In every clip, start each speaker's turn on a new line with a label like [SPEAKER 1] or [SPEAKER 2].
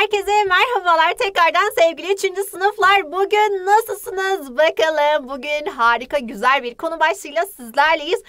[SPEAKER 1] Herkese merhabalar tekrardan sevgili 3. sınıflar. Bugün nasılsınız bakalım? Bugün harika güzel bir konu başlığıyla sizlerleyiz.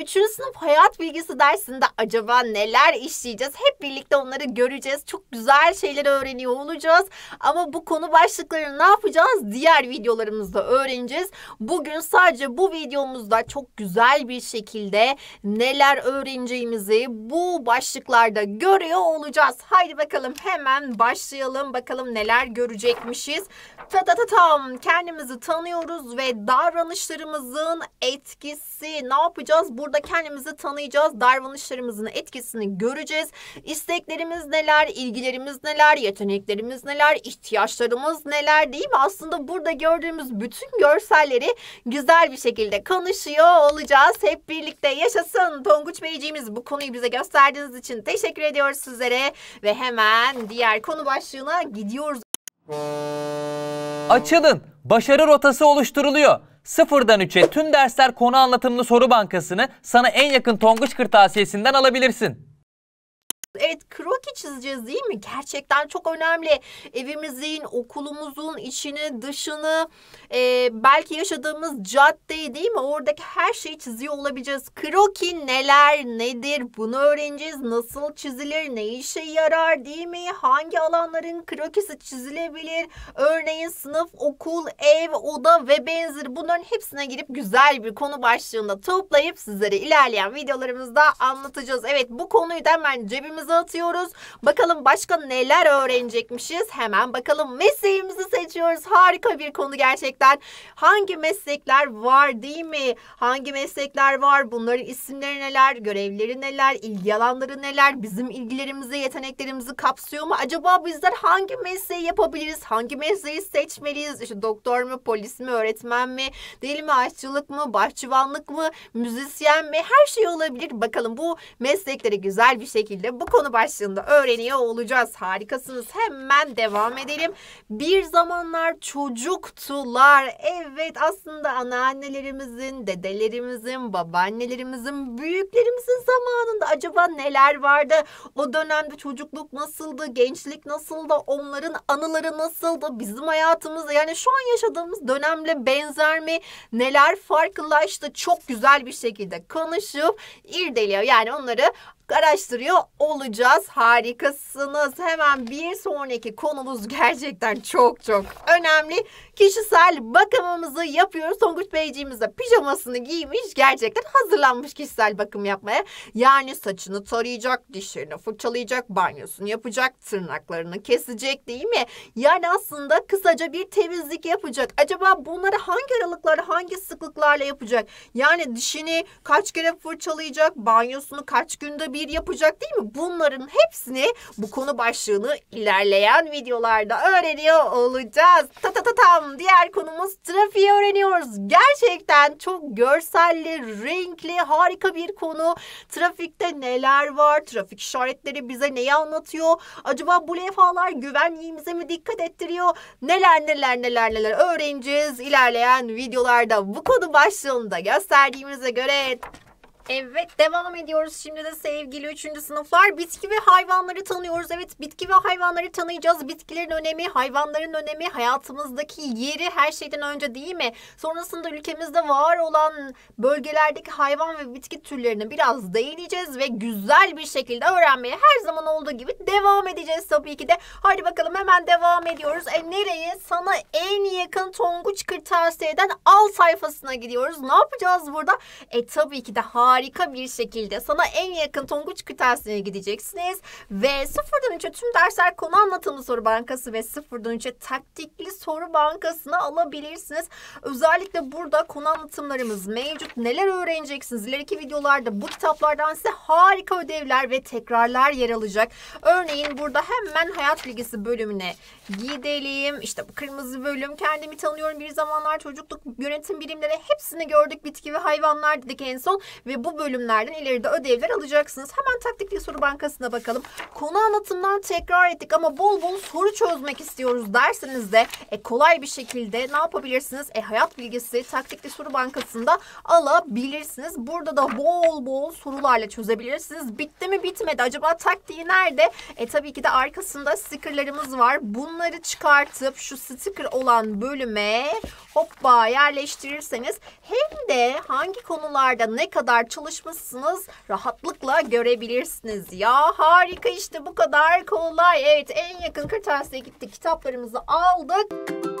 [SPEAKER 1] 3. sınıf hayat bilgisi dersinde acaba neler işleyeceğiz? Hep birlikte onları göreceğiz. Çok güzel şeyler öğreniyor olacağız. Ama bu konu başlıklarını ne yapacağız? Diğer videolarımızda öğreneceğiz. Bugün sadece bu videomuzda çok güzel bir şekilde neler öğreneceğimizi bu başlıklarda görüyor olacağız. Haydi bakalım hemen başlayalım. Bakalım neler görecekmişiz. Tatatatam kendimizi tanıyoruz ve davranışlarımızın etkisi ne yapacağız? Burada kendimizi tanıyacağız. Davranışlarımızın etkisini göreceğiz. İsteklerimiz neler, ilgilerimiz neler, yeteneklerimiz neler, ihtiyaçlarımız neler değil mi? Aslında burada gördüğümüz bütün görselleri güzel bir şekilde konuşuyor olacağız. Hep birlikte yaşasın. Tonguç Beyciğimiz bu konuyu bize gösterdiğiniz için teşekkür ediyoruz sizlere. Ve hemen diğer konu başlığına gidiyoruz.
[SPEAKER 2] Açılın. Başarı rotası oluşturuluyor. Sıfırdan 3'e tüm dersler konu anlatımlı soru bankasını sana en yakın Tonguç Kırtasiyesi'nden alabilirsin.
[SPEAKER 1] Evet kroki çizeceğiz değil mi? Gerçekten çok önemli. Evimizin, okulumuzun içini, dışını, e, belki yaşadığımız caddeyi değil mi? Oradaki her şeyi çiziyor olabileceğiz. Kroki neler, nedir? Bunu öğreneceğiz. Nasıl çizilir, ne işe yarar değil mi? Hangi alanların krokisi çizilebilir? Örneğin sınıf, okul, ev, oda ve benzeri bunların hepsine girip güzel bir konu başlığında toplayıp sizlere ilerleyen videolarımızda anlatacağız. Evet bu konuyu da hemen cebimize atıyoruz. Bakalım başka neler öğrenecekmişiz. Hemen bakalım mesleğimizi seçiyoruz. Harika bir konu gerçekten. Hangi meslekler var değil mi? Hangi meslekler var? Bunların isimleri neler? Görevleri neler? ilgi alanları neler? Bizim ilgilerimizi, yeteneklerimizi kapsıyor mu? Acaba bizler hangi mesleği yapabiliriz? Hangi mesleği seçmeliyiz? İşte doktor mu, polis mi, öğretmen mi? Değil mi? Aşçılık mı, bahçıvanlık mı, müzisyen mi? Her şey olabilir. Bakalım bu meslekleri güzel bir şekilde bu konu başlığında öğreniyor olacağız. Harikasınız. Hemen devam edelim. Bir zamanlar çocuktular. Evet aslında anneannelerimizin, dedelerimizin, babaannelerimizin, büyüklerimizin zamanında acaba neler vardı? O dönemde çocukluk nasıldı? Gençlik nasıldı? Onların anıları nasıldı? Bizim hayatımız yani şu an yaşadığımız dönemle benzer mi? Neler farklılaştı? Çok güzel bir şekilde konuşup irdeliyor. Yani onları araştırıyor olacağız. Harikasınız. Hemen bir sonraki konumuz gerçekten çok çok önemli. Kişisel bakımımızı yapıyoruz. Tonguç Beyciğimiz de pijamasını giymiş. Gerçekten hazırlanmış kişisel bakım yapmaya. Yani saçını tarayacak, dişlerini fırçalayacak, banyosunu yapacak, tırnaklarını kesecek değil mi? Yani aslında kısaca bir temizlik yapacak. Acaba bunları hangi aralıklarla, hangi sıklıklarla yapacak? Yani dişini kaç kere fırçalayacak, banyosunu kaç günde bir yapacak değil mi? Bunların hepsini bu konu başlığını ilerleyen videolarda öğreniyor olacağız. Ta ta ta tam diğer konumuz trafiği öğreniyoruz. Gerçekten çok görselli, renkli, harika bir konu. Trafikte neler var? Trafik işaretleri bize neyi anlatıyor? Acaba bu levhalar güvenliğimize mi dikkat ettiriyor? Neler neler neler neler öğreneceğiz ilerleyen videolarda. Bu konu başlığında gösterdiğimize göre Evet devam ediyoruz şimdi de sevgili 3. sınıflar. Bitki ve hayvanları tanıyoruz. Evet bitki ve hayvanları tanıyacağız. Bitkilerin önemi, hayvanların önemi, hayatımızdaki yeri her şeyden önce değil mi? Sonrasında ülkemizde var olan bölgelerdeki hayvan ve bitki türlerine biraz değineceğiz ve güzel bir şekilde öğrenmeye her zaman olduğu gibi devam edeceğiz tabii ki de. Hadi bakalım hemen devam ediyoruz. E nereye? Sana en yakın Tonguç Kırtasiye'den al sayfasına gidiyoruz. Ne yapacağız burada? E tabii ki de harika harika bir şekilde sana en yakın Tonguç Kırtasiye'ye gideceksiniz. Ve sıfırdan üçe tüm dersler konu anlatımlı soru bankası ve sıfırdan üçe taktikli soru bankasını alabilirsiniz. Özellikle burada konu anlatımlarımız mevcut. Neler öğreneceksiniz? İleriki videolarda bu kitaplardan size harika ödevler ve tekrarlar yer alacak. Örneğin burada hemen hayat bilgisi bölümüne gidelim. İşte bu kırmızı bölüm kendimi tanıyorum bir zamanlar çocukluk yönetim bilimleri hepsini gördük bitki ve hayvanlar dedik en son ve Bu bölümlerden ileride ödevler alacaksınız. Hemen taktikli soru bankasına bakalım. Konu anlatımdan tekrar ettik ama bol bol soru çözmek istiyoruz derseniz de e, kolay bir şekilde ne yapabilirsiniz? E, hayat bilgisi taktikli soru bankasında alabilirsiniz. Burada da bol bol sorularla çözebilirsiniz. Bitti mi bitmedi. Acaba taktiği nerede? E tabii ki de arkasında stickerlarımız var. Bunları çıkartıp şu sticker olan bölüme hoppa yerleştirirseniz hem de hangi konularda ne kadar çalışmışsınız rahatlıkla görebilirsiniz. Ya harika işte bu kadar kolay. Evet en yakın kırtasiye gittik kitaplarımızı aldık.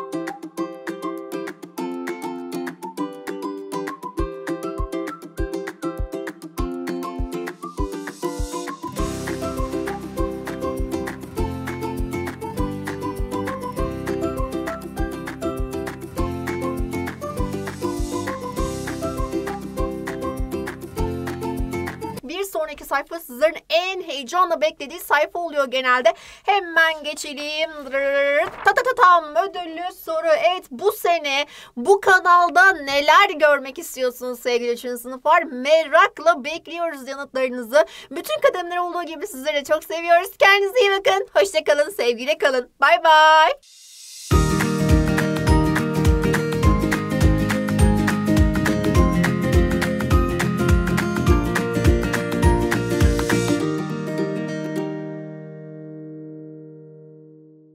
[SPEAKER 1] Sonraki sayfa sizlerin en heyecanla beklediği sayfa oluyor genelde. Hemen geçelim. Ta ta ta tam ödüllü soru. Evet bu sene bu kanalda neler görmek istiyorsunuz sevgili 3. sınıflar? Merakla bekliyoruz yanıtlarınızı. Bütün kademler olduğu gibi sizleri çok seviyoruz. Kendinize iyi bakın. Hoşçakalın, sevgiyle kalın. Bay bay.